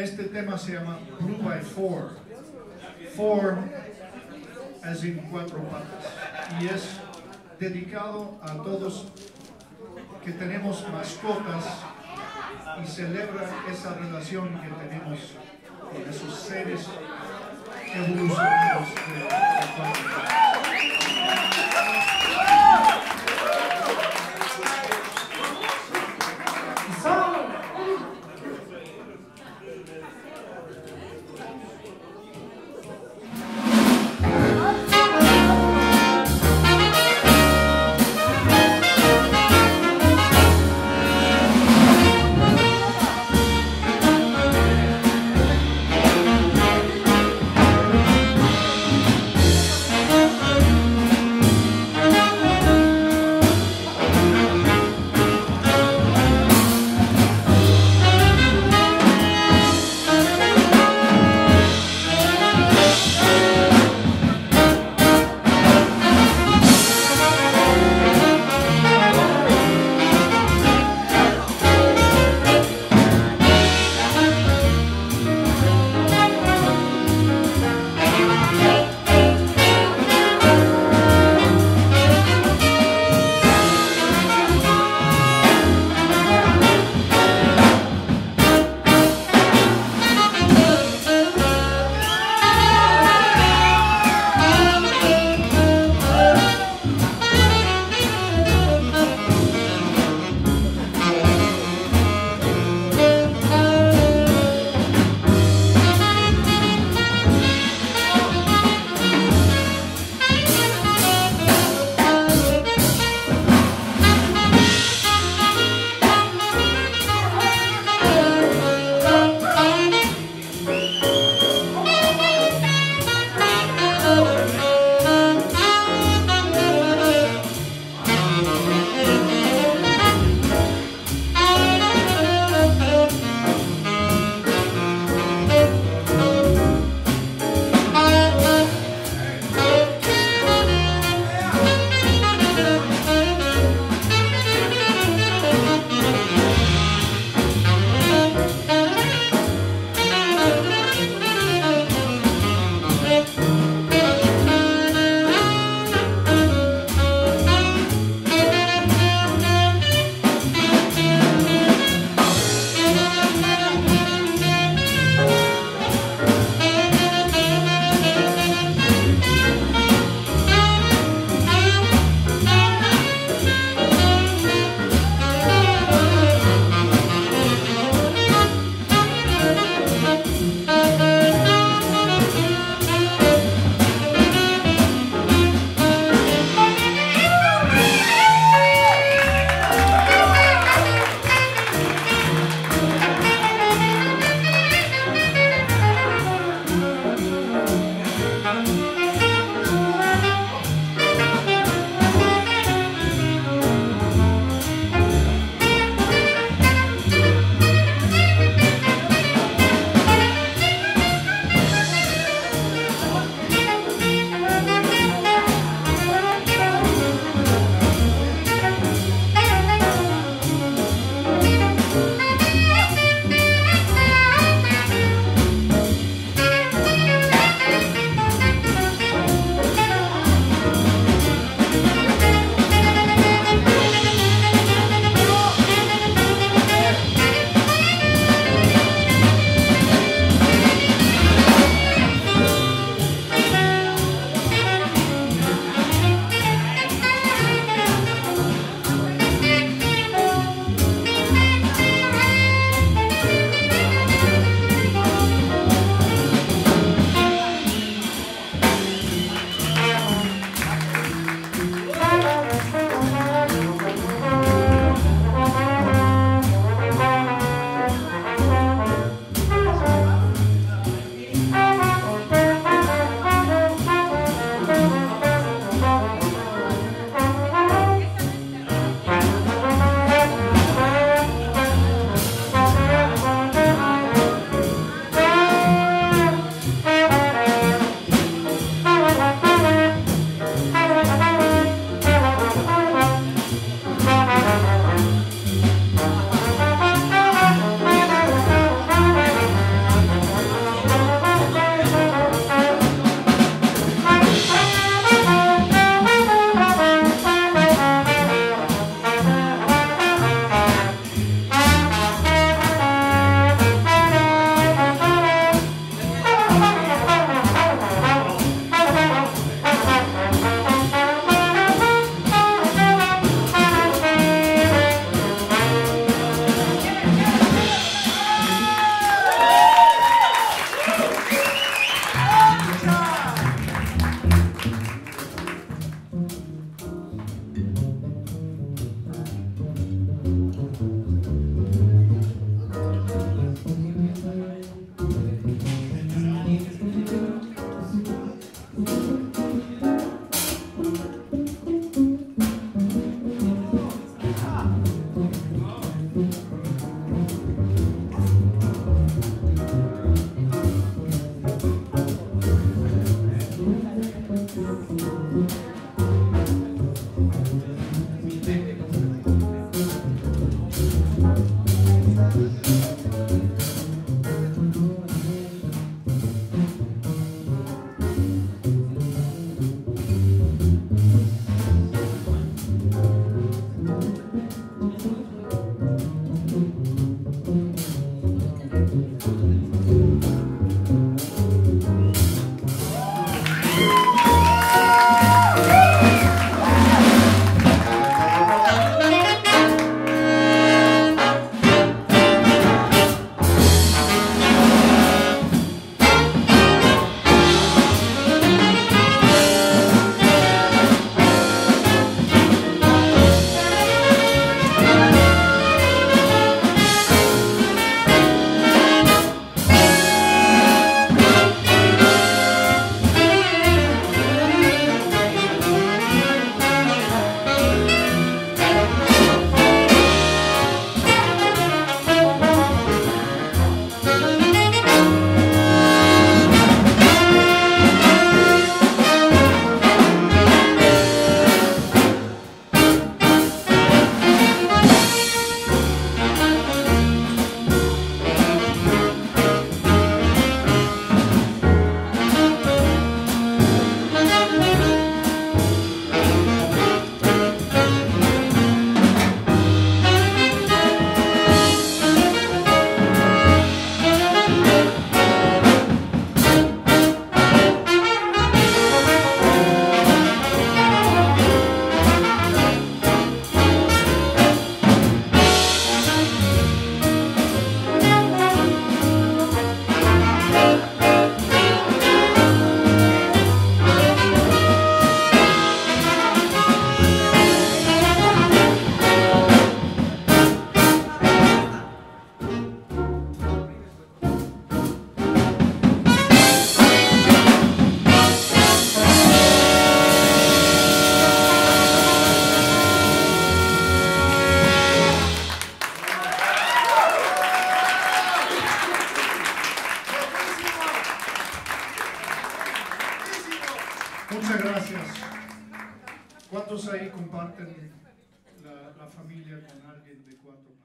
Este tema se llama Blue by Four. Four as in cuatro patas. Y es dedicado a todos que tenemos mascotas y celebra esa relación que tenemos con esos seres evolucionados de, de Thank you. Muchas gracias. ¿Cuántos ahí comparten la, familia con alguien de cuatro?